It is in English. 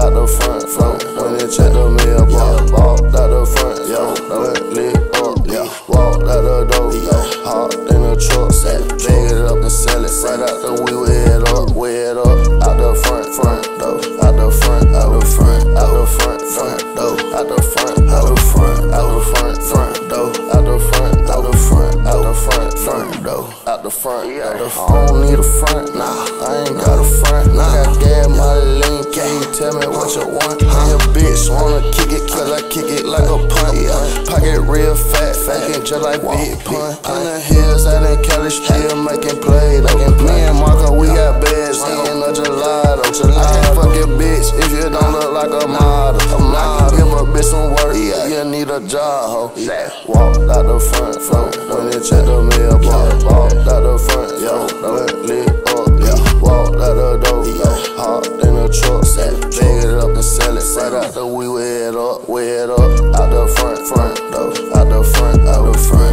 out the front, front. When they check the mailbox, walked out the front, yo. Went lit up, yeah. Walked out the door, yo. Hopped in the truck, set. bag it up and sell it. Right out the wheel, head up, way it up. Out the front, front, though. Out the front, out the front, out the front, front, though. Out the front, out the front, out the front, front, though. Out the front, out the front, out the front, front, though. Out the front, front. I don't need a front, nah. I ain't got a front, nah. faking just like Big Pun. In the hills out in Cali, still making plays. Like me and Marco, we got beds eating a gelato. I can't fuck your bitch if you don't look like a model. I can give a bitch some work, you need a job, ho. Walked out the front, front when they check the mailbox. Walked out the front, yo, don't lit up. Walked out the door, hopped in the truck, bag it up and sell it. Right out the we we it up, way it up, out the front, front though, out the front, out the front.